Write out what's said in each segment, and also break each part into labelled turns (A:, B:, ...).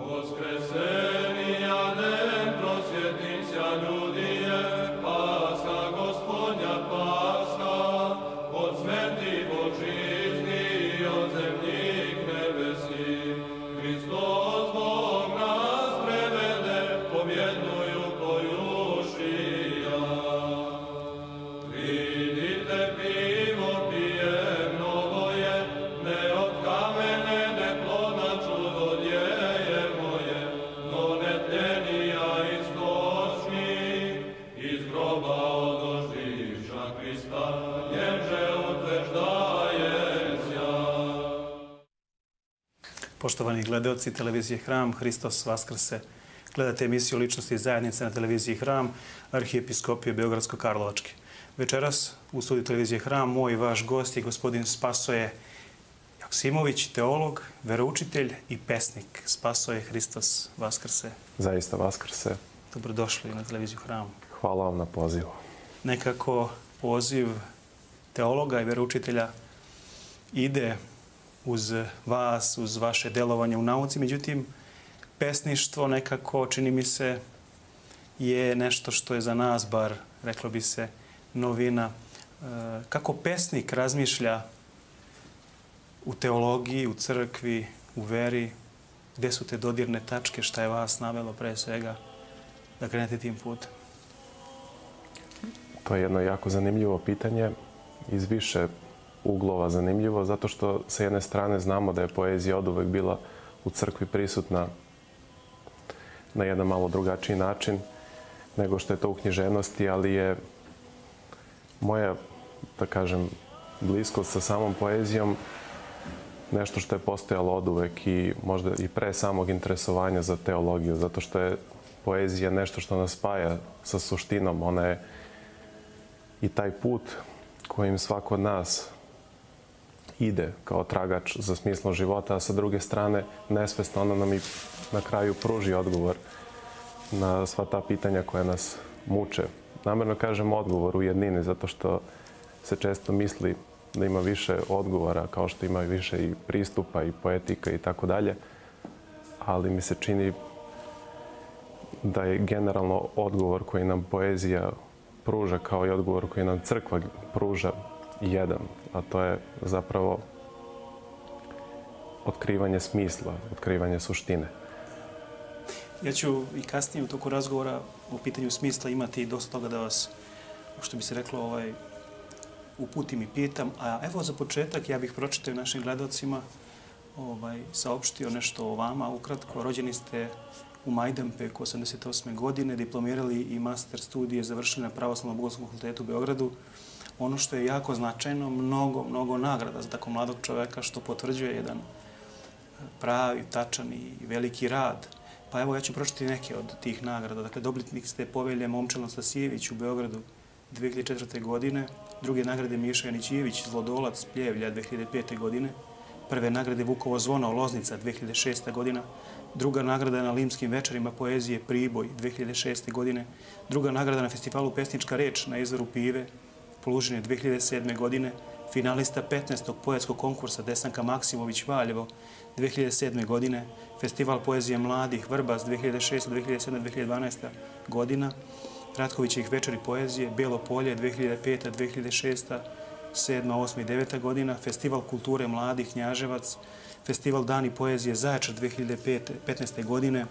A: Воскресение дем просветимся, люди, Poštovani gledalci televizije Hram, Hristos Vaskrse. Gledate emisiju Ličnosti zajednice na televiziji Hram, Arhijepiskopije Beogradsko-Karlovačke. Večeras u studiju televizije Hram moj vaš gost je gospodin Spasoje Joksimović, teolog, veroučitelj i pesnik. Spasoje Hristos Vaskrse.
B: Zaista Vaskrse.
A: Dobrodošli na televiziju Hram.
B: Hvala vam na pozivu.
A: Nekako poziv teologa i veroučitelja ide uz vas, uz vaše delovanje u nauci. Međutim, pesništvo nekako, čini mi se, je nešto što je za nas, bar reklo bi se, novina. E, kako pesnik razmišlja u teologiji, u crkvi, u veri, gde su te dodirne tačke, šta je vas navelo pre svega da krenete tim putem?
B: To je jedno jako zanimljivo pitanje iz više uglova zanimljivo, zato što sa jedne strane znamo da je poezija od uvek bila u crkvi prisutna na jedan malo drugačiji način nego što je to u književnosti, ali je moja, da kažem, bliskost sa samom poezijom nešto što je postojalo od uvek i možda i pre samog interesovanja za teologiju, zato što je poezija nešto što nas spaja sa suštinom. Ona je i taj put kojim svako od nas ide kao tragač za smislom života, a sa druge strane nesvesno ona nam i na kraju pruži odgovor na sva ta pitanja koja nas muče. Namerno kažem odgovor u jednini, zato što se često misli da ima više odgovora, kao što ima više i pristupa i poetika i tako dalje, ali mi se čini da je generalno odgovor koji nam poezija pruža kao i odgovor koji nam crkva pruža jedan, a to je zapravo otkrivanje smisla, otkrivanje suštine.
A: Ja ću i kasnije u toku razgovora o pitanju smisla imati dosta toga da vas, što bi se reklo, ovaj, uputim i pitam. A evo za početak ja bih pročitao našim gledalcima ovaj, saopštio nešto o vama. Ukratko, rođeni ste u Majdanpeku 88. godine, diplomirali i master studije završili na Pravoslavnom bogoslovnom fakultetu u Beogradu ono što je jako značajno, mnogo, mnogo nagrada za tako mladog čoveka što potvrđuje jedan pravi, tačan i veliki rad. Pa evo ja ću pročiti neke od tih nagrada. Dakle, dobitnik ste povelje Momčel Nastasijević u Beogradu 2004. godine, druge nagrade Miša Janićijević, Zlodolac, Pljevlja 2005. godine, prve nagrade Vukovo zvono, Loznica 2006. godina, druga nagrada na Limskim večerima poezije Priboj 2006. godine, druga nagrada na festivalu Pesnička reč na izvoru Pive Plužine 2007. godine, finalista 15. poetskog konkursa Desanka Maksimović Valjevo 2007. godine, Festival poezije mladih Vrbas 2006. 2007. 2012. godina, Ratkovićih večeri poezije, Belo polje 2005. 2006. 7. 8. i 9. godina, Festival kulture mladih Knjaževac, Festival Dani poezije Zaječar 2015. godine,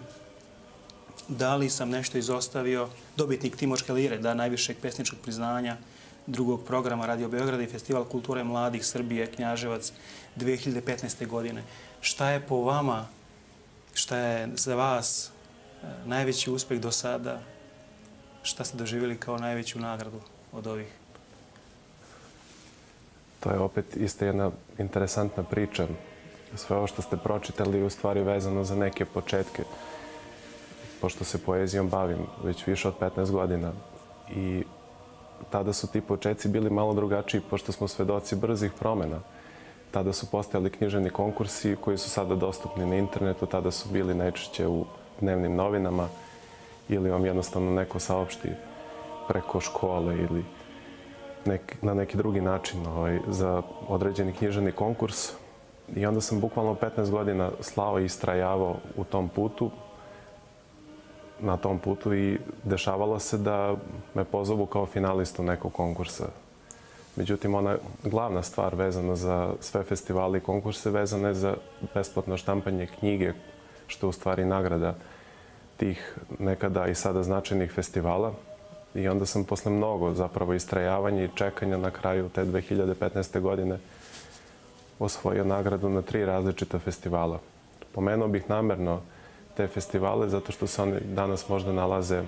A: da li sam nešto izostavio, dobitnik Timočke lire, da najvišeg pesničkog priznanja, drugog programa Radio Beograda i Festival kulture mladih Srbije Knjaževac 2015. godine. Šta je po vama, šta je za vas e, najveći uspeh do sada? Šta ste doživjeli kao najveću nagradu od ovih?
B: To je opet isto jedna interesantna priča. Sve ovo što ste pročitali je u stvari vezano za neke početke. Pošto se poezijom bavim već više od 15 godina i tada su ti početci bili malo drugačiji, pošto smo svedoci brzih promena. Tada su postojali knjiženi konkursi koji su sada dostupni na internetu, tada su bili najčešće u dnevnim novinama ili vam jednostavno neko saopšti preko škole ili nek, na neki drugi način ovaj, za određeni knjiženi konkurs. I onda sam bukvalno 15 godina slao i istrajavao u tom putu, na tom putu i dešavalo se da me pozovu kao finalistu nekog konkursa. Međutim, ona glavna stvar vezana za sve festivali i konkurse vezana je za besplatno štampanje knjige, što je u stvari nagrada tih nekada i sada značajnih festivala. I onda sam posle mnogo zapravo istrajavanja i čekanja na kraju te 2015. godine osvojio nagradu na tri različita festivala. Pomenuo bih namerno te festivale zato što se oni danas možda nalaze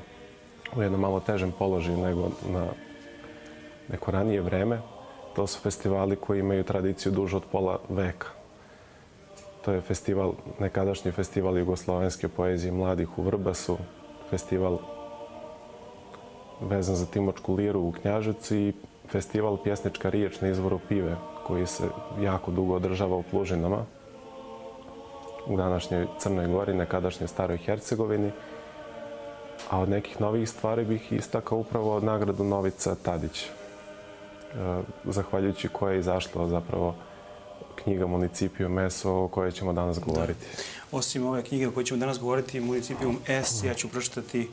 B: u jednom malo težem položaju nego na neko ranije vreme. To su festivali koji imaju tradiciju dužu od pola veka. To je festival, nekadašnji festival jugoslovenske poezije mladih u Vrbasu, festival vezan za Timočku liru u Knjaževcu i festival Pjesnička riječ na izvoru Pive, koji se jako dugo održava u Plužinama, u današnjoj Crnoj Gori, nekadašnjoj Staroj Hercegovini. A od nekih novih stvari bih istakao upravo nagradu Novica Tadić, e, zahvaljujući koje je izašla zapravo knjiga Municipijum S o kojoj ćemo danas da. govoriti.
A: Da. Osim ove knjige o kojoj ćemo danas govoriti, Municipijum S, ja ću pročitati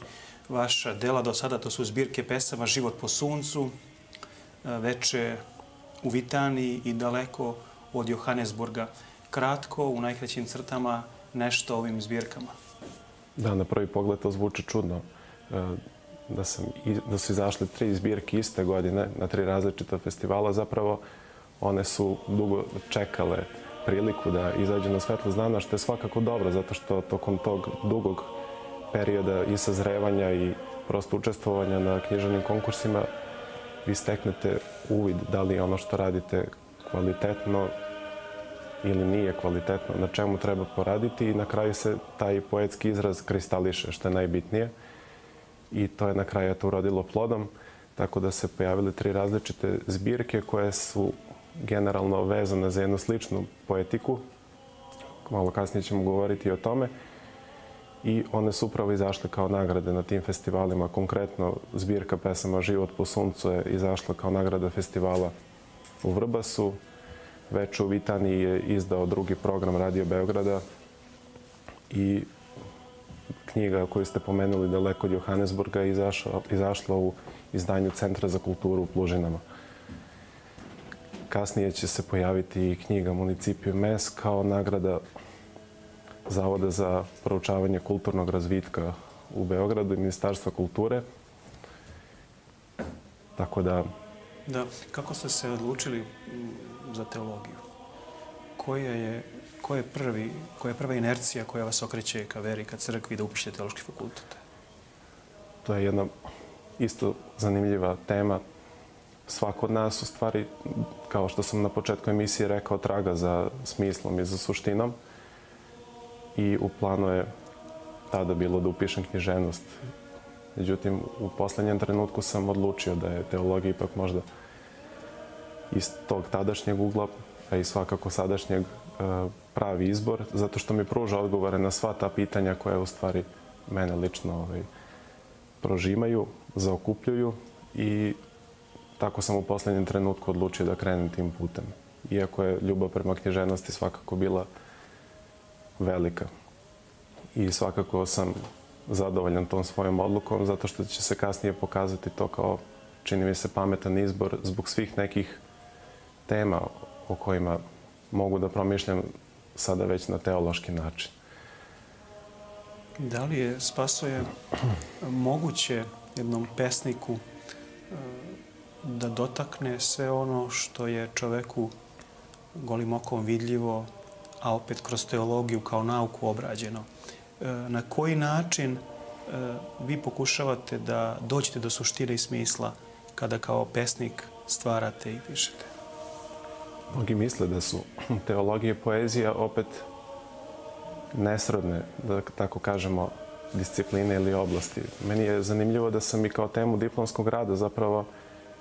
A: vaša dela do sada. To su zbirke pesama Život po suncu, e, Veče u Vitaniji i daleko od Johannesburga. Kratko, u najkraćim crtama, nešto o ovim zbirkama.
B: Da, na prvi pogled to zvuči čudno. E, da, sam, da su izašle tri zbirke iste godine na tri različita festivala. Zapravo, one su dugo čekale priliku da izađe na svetlo znana, što je svakako dobro, zato što tokom tog dugog perioda i sazrevanja i prosto učestvovanja na književnim konkursima vi steknete uvid da li je ono što radite kvalitetno ili nije kvalitetno, na čemu treba poraditi i na kraju se taj poetski izraz kristališe, što je najbitnije. I to je na kraju to urodilo plodom, tako da se pojavile tri različite zbirke koje su generalno vezane za jednu sličnu poetiku. Malo kasnije ćemo govoriti o tome i one su upravo izašle kao nagrade na tim festivalima. Konkretno, zbirka pesama Život po suncu je izašla kao nagrada festivala u Vrbasu. Već u Vitaniji je izdao drugi program Radio Beograda i knjiga koju ste pomenuli daleko od Johannesburga je izašla, izašla u izdanju Centra za kulturu u Plužinama. Kasnije će se pojaviti i knjiga Municipiju MES kao nagrada Zavoda za proučavanje kulturnog razvitka u Beogradu i Ministarstva kulture. Tako da...
A: Da, kako ste se odlučili za teologiju? Koja je, koja je, prvi, koja je prva inercija koja vas okreće ka veri, ka crkvi da upišete teološki fakultet?
B: To je jedna isto zanimljiva tema. Svako od nas u stvari, kao što sam na početku emisije rekao, traga za smislom i za suštinom i u planu je tada bilo da upišem književnost. Međutim, u poslednjem trenutku sam odlučio da je teologija ipak možda iz tog tadašnjeg ugla, a i svakako sadašnjeg e, pravi izbor, zato što mi pruža odgovore na sva ta pitanja koje u stvari mene lično ovaj, prožimaju, zaokupljuju i tako sam u poslednjem trenutku odlučio da krenem tim putem. Iako je ljubav prema književnosti svakako bila velika. I svakako sam zadovoljan tom svojom odlukom, zato što će se kasnije pokazati to kao, čini mi se, pametan izbor zbog svih nekih tema o kojima mogu da promišljam sada već na teološki način.
A: Da li je, Spasoje, moguće jednom pesniku e, da dotakne sve ono što je čoveku golim okom vidljivo, a opet kroz teologiju kao nauku obrađeno. E, na koji način e, vi pokušavate da dođete do suštine i smisla kada kao pesnik stvarate i pišete?
B: Mnogi misle da su teologija i poezija opet nesrodne, da tako kažemo, discipline ili oblasti. Meni je zanimljivo da sam i kao temu diplomskog rada zapravo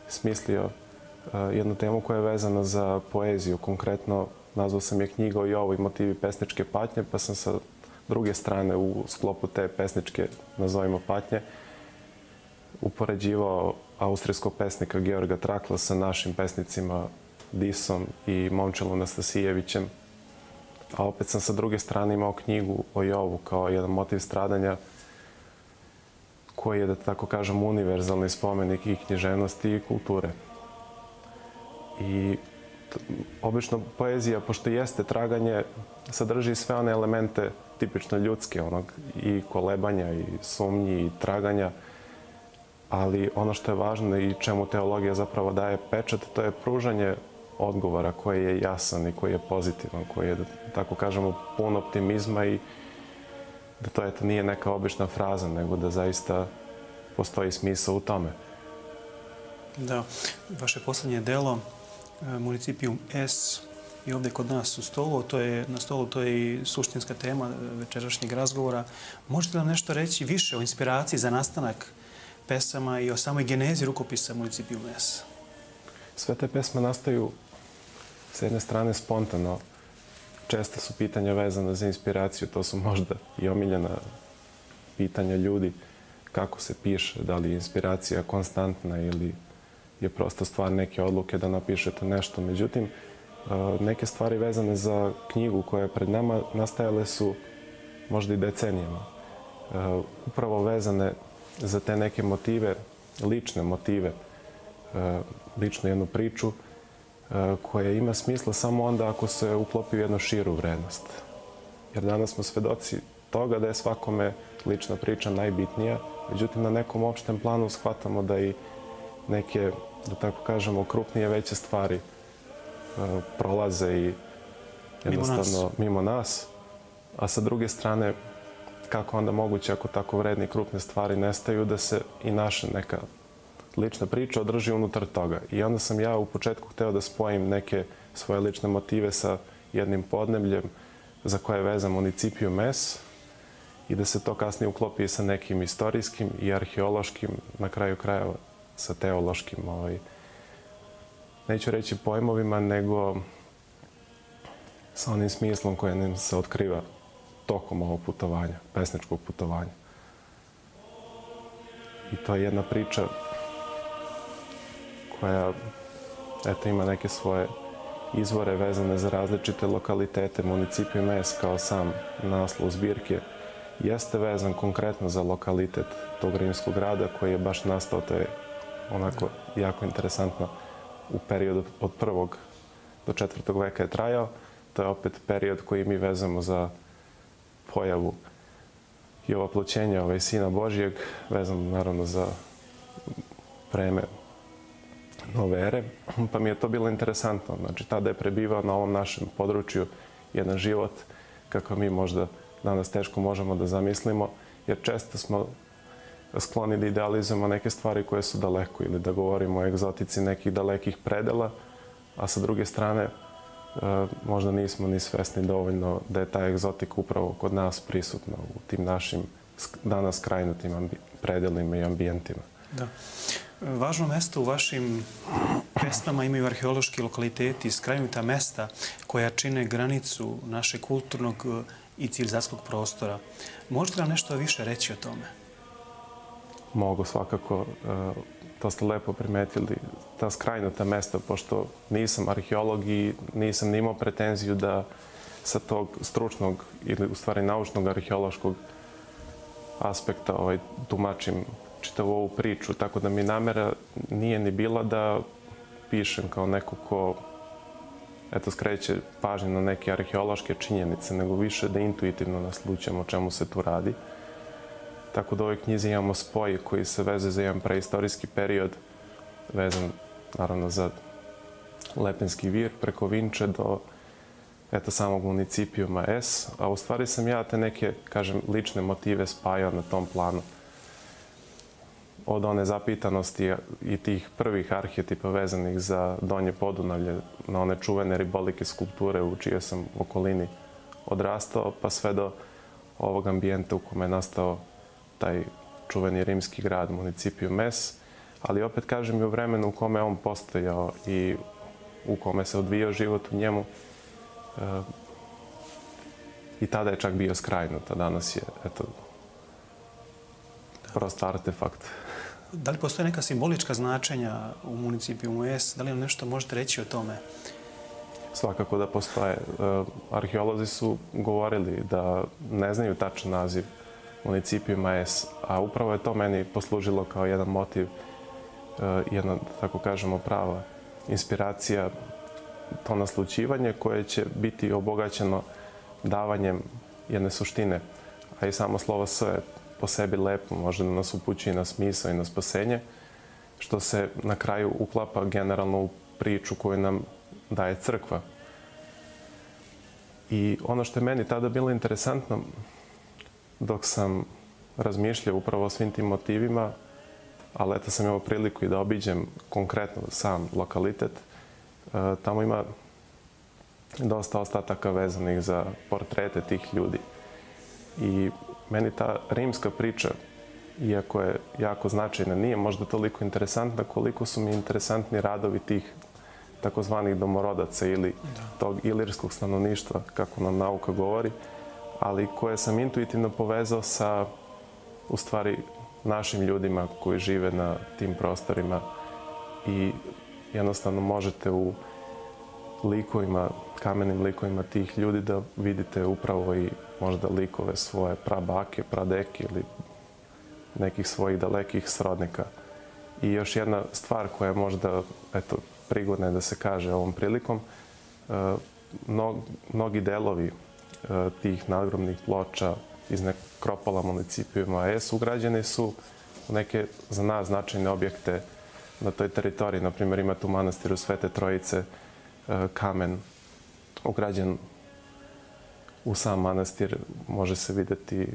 B: smislio uh, jednu temu koja je vezana za poeziju, konkretno Nazvao sam je knjiga o Jovu i motivi pesničke patnje, pa sam sa druge strane u sklopu te pesničke, nazovimo patnje, upoređivao austrijskog pesnika Georga Trakla sa našim pesnicima Disom i Momčelom Nastasijevićem A opet sam sa druge strane imao knjigu o Jovu kao jedan motiv stradanja koji je, da tako kažem, univerzalni spomenik i književnosti i kulture. I obično poezija, pošto jeste traganje, sadrži sve one elemente tipično ljudske, onog i kolebanja i sumnji i traganja, ali ono što je važno i čemu teologija zapravo daje pečat, to je pružanje odgovora koji je jasan i koji je pozitivan, koji je, da tako kažemo, pun optimizma i da to eto nije neka obična fraza, nego da zaista postoji smisao u tome.
A: Da, vaše poslednje delo, Municipium S, i ovde kod nas u stolu, to je, na stolu to je i suštinska tema večerašnjeg razgovora. Možete li nam nešto reći više o inspiraciji za nastanak pesama i o samoj genezi rukopisa Municipium S?
B: Sve te pesme nastaju s jedne strane spontano. Često su pitanja vezana za inspiraciju, to su možda i omiljena pitanja ljudi kako se piše, da li je inspiracija konstantna ili je prosto stvar neke odluke da napišete nešto. Međutim, neke stvari vezane za knjigu koja je pred nama nastajale su možda i decenijama. Upravo vezane za te neke motive, lične motive, ličnu jednu priču koja ima smisla samo onda ako se uklopi u jednu širu vrednost. Jer danas smo svedoci toga da je svakome lična priča najbitnija, međutim na nekom opštem planu shvatamo da i neke, da tako kažemo, krupnije veće stvari prolaze i jednostavno mimo nas. mimo nas. A sa druge strane, kako onda moguće ako tako vredne i krupne stvari nestaju da se i naša neka lična priča održi unutar toga. I onda sam ja u početku hteo da spojim neke svoje lične motive sa jednim podnebljem za koje vezam municipiju MES i da se to kasnije uklopi sa nekim istorijskim i arheološkim, na kraju krajeva sa teološkim ovaj, neću reći pojmovima, nego sa onim smislom koje nam se otkriva tokom ovog putovanja, pesničkog putovanja. I to je jedna priča koja eto, ima neke svoje izvore vezane za različite lokalitete. Municipij Mes kao sam naslov zbirke jeste vezan konkretno za lokalitet tog rimskog grada koji je baš nastao, to je onako jako interesantno u periodu od prvog do četvrtog veka je trajao. To je opet period koji mi vezamo za pojavu i ovoploćenja ovaj, Sina Božijeg, vezano naravno za vreme nove ere, pa mi je to bilo interesantno. Znači, tada je prebivao na ovom našem području jedan život kako mi možda danas teško možemo da zamislimo, jer često smo skloni da idealizujemo neke stvari koje su daleko ili da govorimo o egzotici nekih dalekih predela, a sa druge strane e, možda nismo ni svesni dovoljno da je ta egzotika upravo kod nas prisutna u tim našim danas krajnutim predelima i ambijentima.
A: Da. Važno mesto u vašim pesmama imaju arheološki lokaliteti, skrajnuta mesta koja čine granicu naše kulturnog i civilizacijskog prostora. Možete nam nešto više reći o tome?
B: Mogu svakako, e, to ste lepo primetili, ta skrajnuta mesta, pošto nisam arheolog i nisam nimao pretenziju da sa tog stručnog ili u stvari naučnog arheološkog aspekta ovaj, tumačim čitavu ovu priču, tako da mi namera nije ni bila da pišem kao neko ko eto, skreće pažnje na neke arheološke činjenice, nego više da intuitivno naslućam o čemu se tu radi. Tako da u ovoj knjizi imamo spoj koji se veze za jedan preistorijski period, vezan naravno za Lepenski vir preko Vinče do eto samog municipijuma S, a u stvari sam ja te neke, kažem, lične motive spajao na tom planu. Od one zapitanosti i tih prvih arhetipa vezanih za Donje Podunavlje, na one čuvene ribolike skulpture u čije sam okolini odrastao, pa sve do ovog ambijenta u kome je nastao taj čuveni rimski grad, municipiju Mes, ali opet kažem i u vremenu u kome on postojao i u kome se odvijao život u njemu, e, i tada je čak bio skrajnut, a danas je, eto, prosto artefakt.
A: Da li postoje neka simbolička značenja u municipiju Mes? Da li nam nešto možete reći o tome?
B: svakako da postoje. E, arheolozi su govorili da ne znaju tačan naziv municipijuma S, a upravo je to meni poslužilo kao jedan motiv, e, jedna, da tako kažemo, prava inspiracija, to naslučivanje koje će biti obogaćeno davanjem jedne suštine, a i samo slovo S je po sebi lepo, može da nas upući na smisao i na spasenje, što se na kraju uklapa generalno u priču koju nam daje crkva. I ono što je meni tada bilo interesantno, dok sam razmišljao upravo o svim tim motivima, ali eto sam imao priliku i da obiđem konkretno sam lokalitet, e, tamo ima dosta ostataka vezanih za portrete tih ljudi. I meni ta rimska priča, iako je jako značajna, nije možda toliko interesantna koliko su mi interesantni radovi tih takozvanih domorodaca ili da. tog ilirskog stanovništva, kako nam nauka govori, ali koje sam intuitivno povezao sa, u stvari, našim ljudima koji žive na tim prostorima i jednostavno možete u likovima, kamenim likovima tih ljudi da vidite upravo i možda likove svoje prabake, pradeke ili nekih svojih dalekih srodnika. I još jedna stvar koja je možda, eto, prigodna je da se kaže ovom prilikom, e, mnogi delovi tih nadgrobnih ploča iz nekropola municipijuma S ugrađeni su u neke za nas značajne objekte na toj teritoriji. Naprimjer, imate u manastiru Svete Trojice e, kamen ugrađen u sam manastir. Može se videti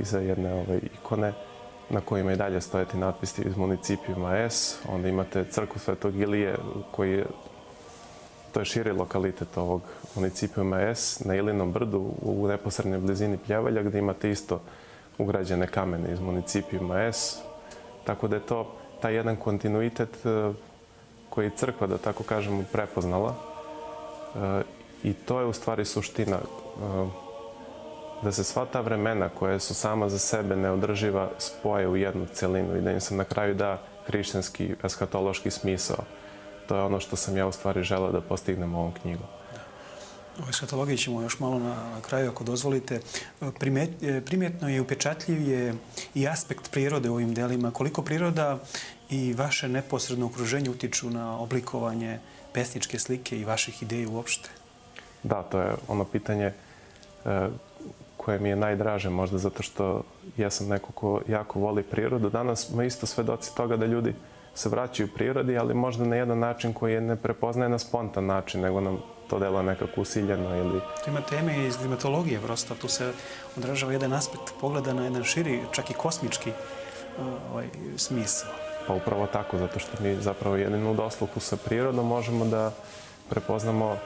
B: iza jedne ove ikone na kojima i dalje stojati natpisi iz municipijuma S. Onda imate crkvu Svetog Ilije koji je to je širi lokalitet ovog municipijuma S na Ilinom brdu u neposrednoj blizini Pljevalja gde imate isto ugrađene kamene iz municipijuma S. Tako da je to taj jedan kontinuitet e, koji je crkva, da tako kažemo, prepoznala. E, I to je u stvari suština e, da se sva ta vremena koje su sama za sebe neodrživa spoje u jednu celinu i da im se na kraju da hrišćanski, eskatološki smisao. To je ono što sam ja u stvari želeo da postignem ovom knjigom.
A: O eskatologiji ćemo još malo na, na kraju, ako dozvolite. Primet, primjetno je, upečatljiv je i aspekt prirode u ovim delima. Koliko priroda i vaše neposredno okruženje utiču na oblikovanje pesničke slike i vaših ideja uopšte?
B: Da, to je ono pitanje e, koje mi je najdraže, možda zato što ja sam neko ko jako voli prirodu. Danas smo isto svedoci toga da ljudi se vraćaju prirodi, ali možda na jedan način koji je ne prepoznaje na spontan način, nego nam to delo nekako usiljeno ili...
A: To ima teme iz klimatologije prosto. Tu se odražava jedan aspekt pogleda na jedan širi, čak i kosmički ovaj, smisao.
B: Pa upravo tako, zato što mi zapravo jedinu dosluku sa prirodom možemo da prepoznamo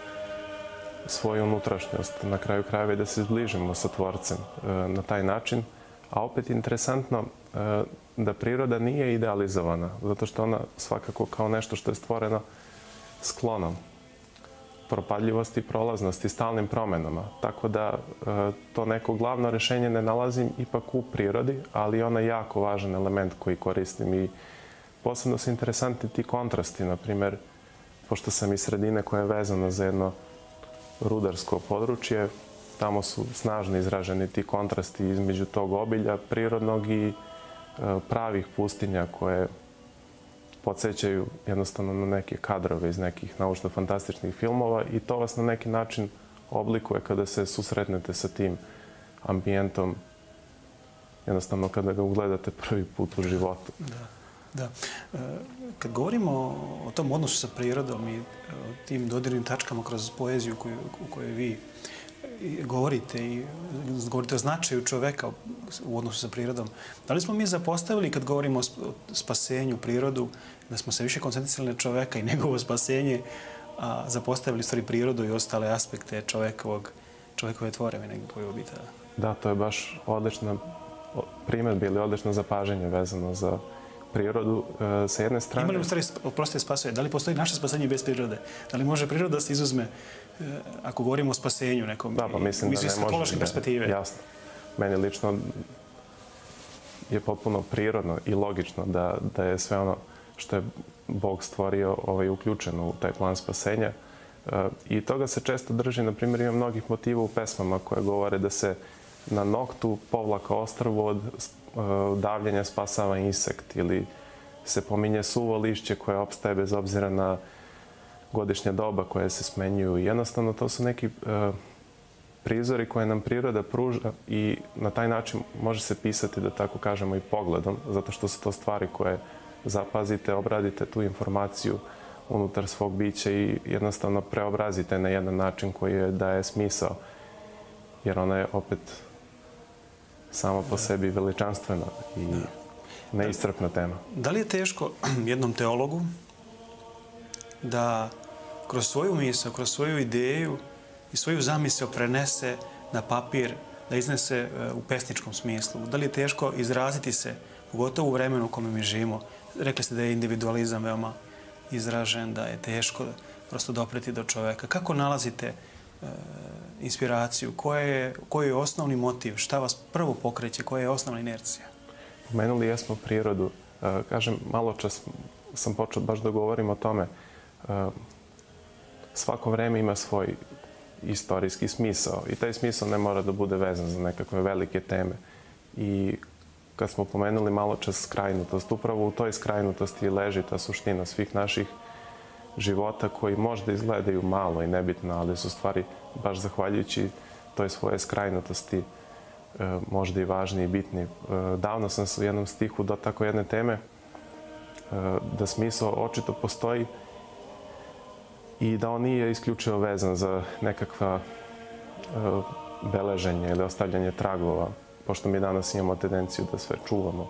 B: svoju unutrašnjost, na kraju krajeva i da se zbližimo sa tvorcem e, na taj način. A opet interesantno e, da priroda nije idealizovana, zato što ona svakako kao nešto što je stvoreno sklonom propadljivosti, prolaznosti, stalnim promenama. Tako da e, to neko glavno rešenje ne nalazim ipak u prirodi, ali ona je jako važan element koji koristim i posebno su interesantni ti kontrasti, na primer, pošto sam iz sredine koja je vezana za jedno rudarsko područje. Tamo su snažno izraženi ti kontrasti između tog obilja prirodnog i e, pravih pustinja koje podsjećaju jednostavno na neke kadrove iz nekih naučno-fantastičnih filmova i to vas na neki način oblikuje kada se susretnete sa tim ambijentom jednostavno kada ga ugledate prvi put u životu.
A: Da. Da. E, kad govorimo o tom odnosu sa prirodom i o tim dodirnim tačkama kroz poeziju koju, u kojoj vi govorite i govorite o značaju čoveka u odnosu sa prirodom, da li smo mi zapostavili kad govorimo o spasenju prirodu, da smo se više koncentrisali na čoveka i njegovo spasenje, a zapostavili stvari prirodu i ostale aspekte čovekovog, čovekove tvorevine koju obitava?
B: Da, to je baš odlična primjer ili odlično zapaženje vezano za prirodu e, sa jedne strane...
A: Ima li u stvari, oprostite, spasuje? Da li postoji naše spasenje bez prirode? Da li može priroda da se izuzme e, ako govorimo o spasenju nekom?
B: Da, pa mislim da ne može.
A: perspektive.
B: Jasno. Meni lično je potpuno prirodno i logično da, da je sve ono što je Bog stvorio ovaj, uključeno u taj plan spasenja. I toga se često drži, na primjer, ima mnogih motiva u pesmama koje govore da se na noktu povlaka ostrvo od davljenja spasava insekt ili se pominje suvo lišće koje opstaje bez obzira na godišnje doba koje se smenjuju. Jednostavno, to su neki prizori koje nam priroda pruža i na taj način može se pisati, da tako kažemo, i pogledom, zato što su to stvari koje zapazite, obradite tu informaciju unutar svog bića i jednostavno preobrazite na jedan način koji je daje smisao. Jer ona je opet samo po sebi veličanstvena i neistrpna tema.
A: Da li je teško jednom teologu da kroz svoju misao, kroz svoju ideju i svoju zamisao prenese na papir, da iznese e, u pesničkom smislu? Da li je teško izraziti se, pogotovo u vremenu u kome mi živimo? Rekli ste da je individualizam veoma izražen, da je teško prosto dopreti do čoveka. Kako nalazite e, inspiraciju? Je, koji je osnovni motiv? Šta vas prvo pokreće? Koja je osnovna inercija?
B: Pomenuli jesmo prirodu. E, kažem, malo čas sam počeo baš da govorim o tome. E, svako vreme ima svoj istorijski smisao i taj smisao ne mora da bude vezan za nekakve velike teme. I kad smo pomenuli malo čas skrajnutost, upravo u toj skrajnutosti leži ta suština svih naših života koji možda izgledaju malo i nebitno, ali su stvari baš zahvaljujući toj svoje skrajnutosti e, možda i važni i bitni. E, davno sam se u jednom stihu do tako jedne teme e, da smisao očito postoji i da on nije isključivo vezan za nekakva beleženje ili ostavljanje tragova, pošto mi danas imamo tendenciju da sve čuvamo,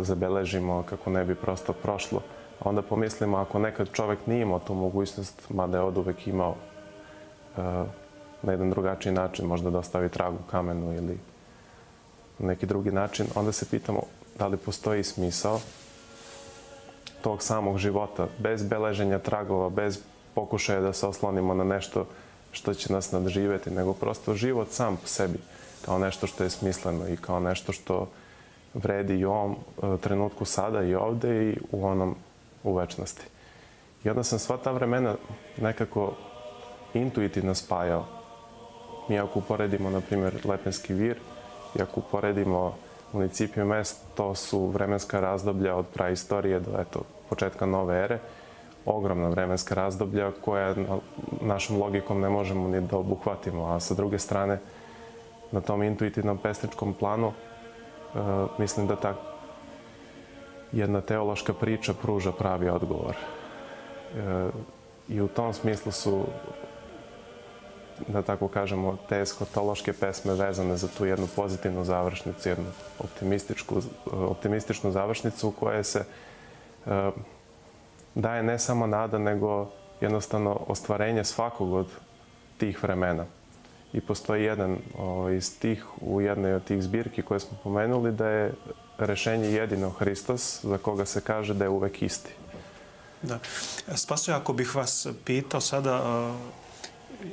B: zabeležimo kako ne bi prosto prošlo onda pomislimo ako nekad čovek nije imao tu mogućnost, mada je od uvek imao uh, na jedan drugačiji način, možda da ostavi trag u kamenu ili na neki drugi način, onda se pitamo da li postoji smisao tog samog života, bez beleženja tragova, bez pokušaja da se oslonimo na nešto što će nas nadživeti, nego prosto život sam po sebi, kao nešto što je smisleno i kao nešto što vredi i u ovom uh, trenutku sada i ovde i u onom u večnosti. I onda sam sva ta vremena nekako intuitivno spajao. Mi ako uporedimo, na primjer, Lepenski vir i ako uporedimo municipiju mest, to su vremenska razdoblja od praistorije do eto, početka nove ere, ogromna vremenska razdoblja koja našom logikom ne možemo ni da obuhvatimo, a sa druge strane na tom intuitivnom pesničkom planu uh, mislim da ta jedna teološka priča pruža pravi odgovor. E, I u tom smislu su, da tako kažemo, te eskotološke pesme vezane za tu jednu pozitivnu završnicu, jednu optimističku, optimističnu završnicu u kojoj se e, daje ne samo nada, nego jednostavno ostvarenje svakog od tih vremena. I postoji jedan o, iz tih, u jednoj od tih zbirki koje smo pomenuli, da je rešenje jedino Hristos, za koga se kaže da je uvek isti.
A: Da. Spasoje, ako bih vas pitao sada uh,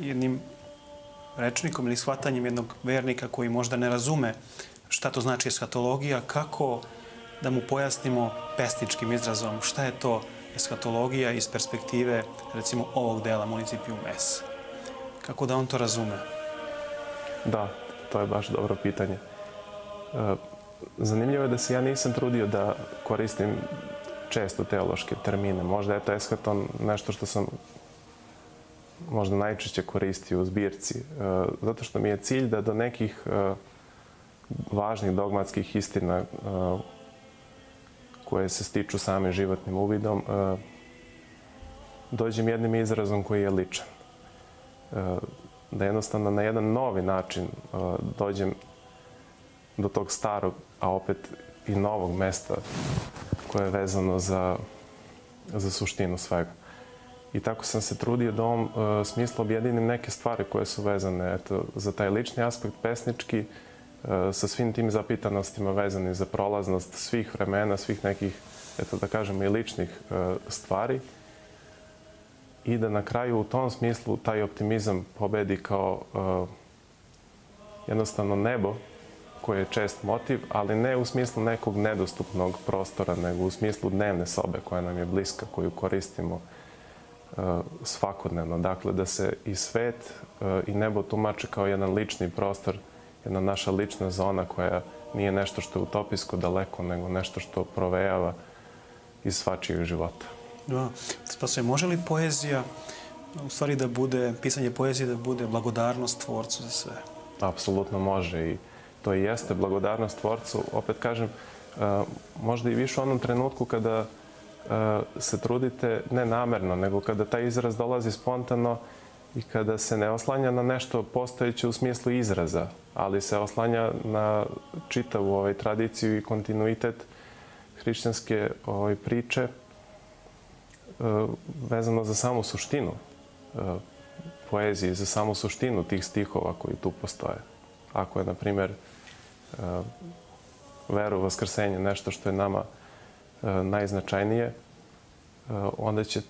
A: jednim rečnikom ili shvatanjem jednog vernika koji možda ne razume šta to znači eskatologija, kako da mu pojasnimo pesničkim izrazom šta je to eskatologija iz perspektive recimo ovog dela Municipiju Mes. Kako da on to razume?
B: Da, to je baš dobro pitanje. Uh, zanimljivo je da se ja nisam trudio da koristim često teološke termine. Možda je to eskaton nešto što sam možda najčešće koristio u zbirci. E, zato što mi je cilj da do nekih e, važnih dogmatskih istina e, koje se stiču samim životnim uvidom dođem jednim izrazom koji je ličan. Da jednostavno na jedan novi način dođem do tog starog, a opet i novog mesta koje je vezano za, za suštinu svega. I tako sam se trudio da u ovom uh, smislu objedinim neke stvari koje su vezane eto, za taj lični aspekt pesnički, uh, sa svim tim zapitanostima vezani za prolaznost svih vremena, svih nekih, eto da kažemo, i ličnih uh, stvari. I da na kraju u tom smislu taj optimizam pobedi kao jednostavno nebo koji je čest motiv, ali ne u smislu nekog nedostupnog prostora, nego u smislu dnevne sobe koja nam je bliska, koju koristimo svakodnevno. Dakle, da se i svet i nebo tumače kao jedan lični prostor, jedna naša lična zona koja nije nešto što je utopijsko daleko, nego nešto što provejava iz svačijeg života.
A: Da. Pa se može li poezija u stvari da bude, pisanje poezije da bude blagodarnost tvorcu za sve?
B: Apsolutno može i to i jeste blagodarnost tvorcu. Opet kažem, možda i više u onom trenutku kada se trudite ne namerno, nego kada taj izraz dolazi spontano i kada se ne oslanja na nešto postojeće u smislu izraza, ali se oslanja na čitavu ovaj, tradiciju i kontinuitet hrišćanske ovaj, priče vezano za samu suštinu poezije, za samu suštinu tih stihova koji tu postoje. Ako je, na primjer, veru u vaskrsenje nešto što je nama najznačajnije, onda će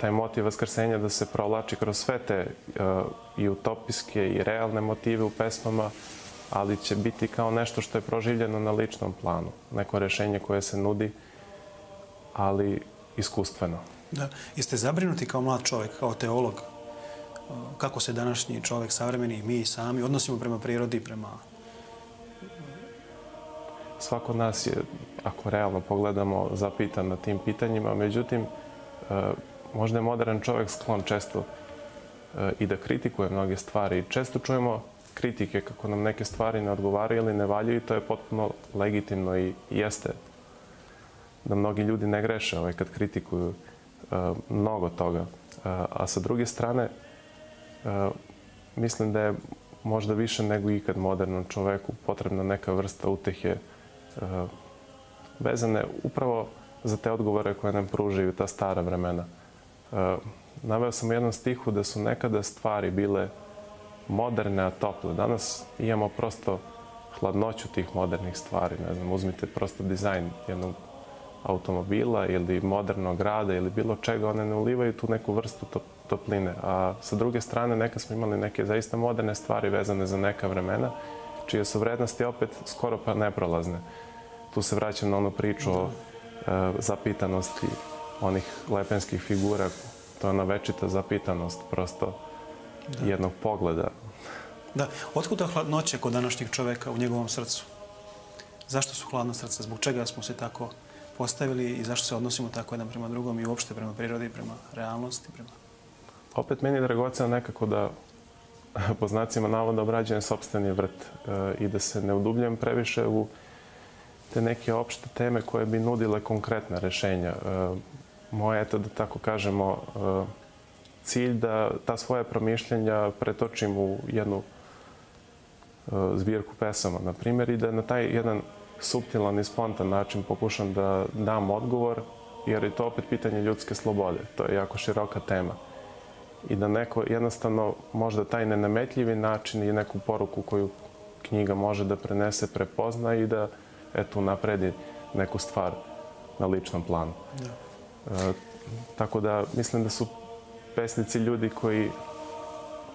B: taj motiv vaskrsenja da se provlači kroz sve te i utopijske i realne motive u pesmama, ali će biti kao nešto što je proživljeno na ličnom planu. Neko rešenje koje se nudi, ali iskustveno.
A: Da. Jeste zabrinuti kao mlad čovjek, kao teolog, kako se današnji čovjek, savremeni, mi sami, odnosimo prema prirodi, prema...
B: Svako od nas je, ako realno pogledamo, zapitan na tim pitanjima. Međutim, e, možda je modern čovjek sklon često e, i da kritikuje mnoge stvari. Često čujemo kritike kako nam neke stvari ne odgovaraju ili ne valjaju i to je potpuno legitimno i jeste da mnogi ljudi ne greše ovaj, kad kritikuju uh, mnogo toga. A sa druge strane, mislim da je možda više nego ikad modernom čoveku potrebna neka vrsta utehe vezane upravo za te odgovore koje nam pružaju ta stara vremena. Naveo sam u jednom stihu da su nekada stvari bile moderne, a tople. Danas imamo prosto hladnoću tih modernih stvari. Ne znam, uzmite prosto dizajn jednog automobila ili modernog grada ili bilo čega, one ne ulivaju tu neku vrstu topline. A sa druge strane, neka smo imali neke zaista moderne stvari vezane za neka vremena, čije su vrednosti opet skoro pa neprolazne. Tu se vraćam na onu priču o e, zapitanosti onih lepenskih figura. To je ona večita zapitanost prosto da. jednog pogleda.
A: Da. Otkuda hladnoće kod današnjeg čoveka u njegovom srcu? Zašto su hladna srca? Zbog čega smo se tako postavili i zašto se odnosimo tako jedan prema drugom i uopšte prema prirodi, prema realnosti? Prema...
B: Opet meni je dragoceno nekako da po znacima navoda obrađujem sobstveni vrt e, i da se ne udubljujem previše u te neke opšte teme koje bi nudile konkretna rešenja. E, moje, eto da tako kažemo, e, cilj da ta svoja promišljenja pretočim u jednu zbirku pesama, na primjer, i da na taj jedan subtilan i spontan način pokušam da dam odgovor, jer je to opet pitanje ljudske slobode. To je jako široka tema. I da neko jednostavno možda taj nenametljivi način i neku poruku koju knjiga može da prenese, prepozna i da eto, napredi neku stvar na ličnom planu. Da. E, tako da mislim da su pesnici ljudi koji,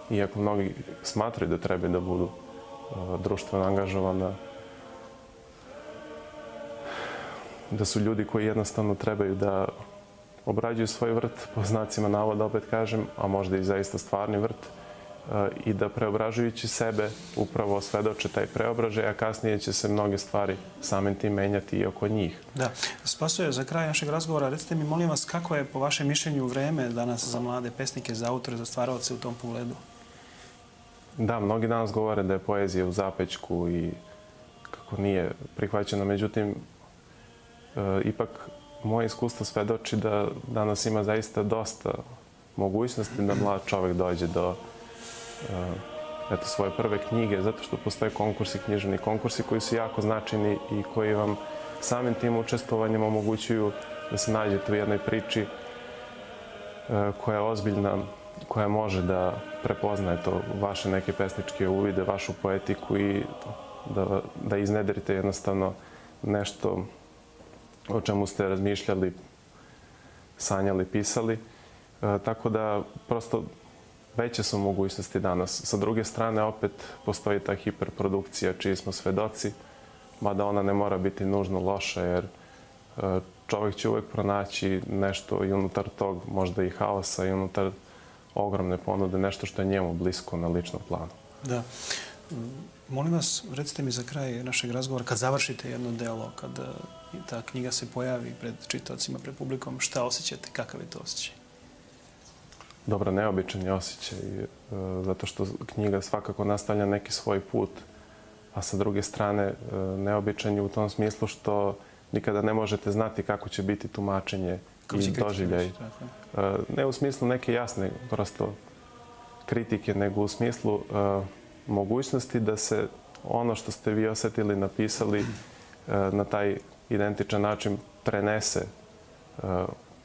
B: iako mnogi smatraju da treba da budu e, društveno angažovana, da su ljudi koji jednostavno trebaju da obrađuju svoj vrt, po znacima navoda opet kažem, a možda i zaista stvarni vrt, e, i da preobražujući sebe upravo svedoče taj preobražaj, a kasnije će se mnoge stvari samim tim menjati i oko njih.
A: Da. Spasuje, za kraj našeg razgovora, recite mi, molim vas, kako je po vašem mišljenju vreme danas za mlade pesnike, za autore, za stvaravce u tom pogledu?
B: Da, mnogi danas govore da je poezija u zapećku i kako nije prihvaćena. Međutim, E, ipak moje iskustvo svedoči da danas ima zaista dosta mogućnosti da mlad čovek dođe do e, eto, svoje prve knjige, zato što postoje konkursi, knjiženi konkursi koji su jako značajni i koji vam samim tim učestvovanjem omogućuju da se nađete u jednoj priči e, koja je ozbiljna, koja može da prepoznaje to vaše neke pesničke uvide, vašu poetiku i da, da iznedrite jednostavno nešto o čemu ste razmišljali, sanjali, pisali. E, tako da prosto veće su mogućnosti danas. Sa druge strane, opet postoji ta hiperprodukcija čiji smo svedoci, mada ona ne mora biti nužno loša, jer e, čovjek će uvek pronaći nešto i unutar tog možda i haosa i unutar ogromne ponude, nešto što je njemu blisko na ličnom planu.
A: Da. Molim vas, recite mi za kraj našeg razgovora, kad završite jedno delo, kad ta knjiga se pojavi pred čitacima, pred publikom, šta osjećate, kakav je to osjećaj?
B: Dobra, neobičan je osjećaj, e, zato što knjiga svakako nastavlja neki svoj put, a sa druge strane e, neobičan je u tom smislu što nikada ne možete znati kako će biti tumačenje i doživljaj. E, ne u smislu neke jasne prosto kritike, nego u smislu mogućnosti da se ono što ste vi osetili, napisali na taj identičan način prenese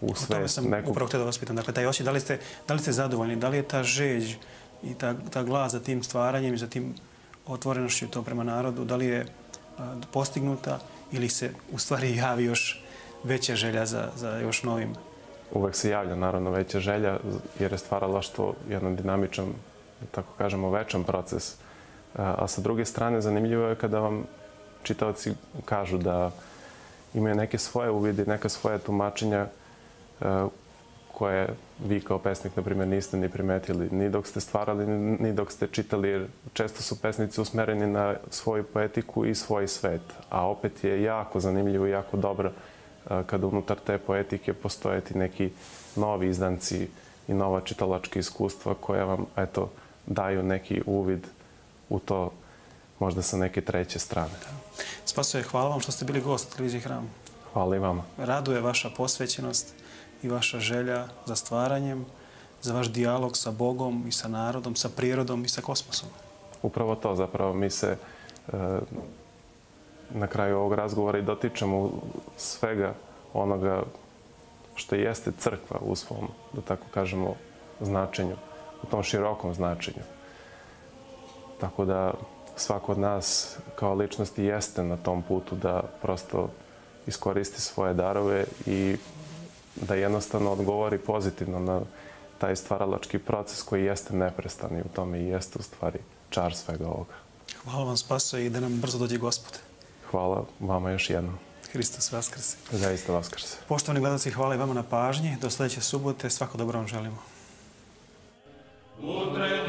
B: u sve. O tome
A: sam nekog... upravo htio da vas pitam. Dakle, taj osjećaj, da li, ste, da li ste zadovoljni? Da li je ta žeđ i ta, ta glas za tim stvaranjem i za tim otvorenošću to prema narodu, da li je a, postignuta ili se u stvari javi još veća želja za, za još novim?
B: Uvek se javlja, naravno, veća želja, jer je stvaralaštvo jedan dinamičan, tako kažemo, večan proces. A, a sa druge strane, zanimljivo je kada vam čitaoci kažu da imaju neke svoje uvide, neka svoje tumačenja E, koje vi kao pesnik, na primjer, niste ni primetili, ni dok ste stvarali, ni dok ste čitali, jer često su pesnici usmereni na svoju poetiku i svoj svet, a opet je jako zanimljivo i jako dobro e, kada unutar te poetike postoje ti neki novi izdanci i nova čitalačka iskustva koja vam, eto, daju neki uvid u to možda sa neke treće strane.
A: Spasoje, hvala vam što ste bili gost televizije Hram.
B: Hvala i vama.
A: Raduje vaša posvećenost i vaša želja za stvaranjem, za vaš dijalog sa Bogom i sa narodom, sa prirodom i sa kosmosom.
B: Upravo to, zapravo mi se e, na kraju ovog razgovora i dotičemo svega onoga što jeste crkva u svom, da tako kažemo, značenju, u tom širokom značenju. Tako da svako od nas kao ličnosti jeste na tom putu da prosto iskoristi svoje darove i da jednostavno odgovori pozitivno na taj stvaralački proces koji jeste neprestan i u tome i jeste u stvari čar svega ovoga.
A: Hvala vam spaso i da nam brzo dođe gospod.
B: Hvala vama još jednom.
A: Hristos Vaskrse.
B: Zaista Vaskrse.
A: Poštovani gledalci, hvala i vama na pažnji. Do sledeće subote. Svako dobro vam želimo. Outra é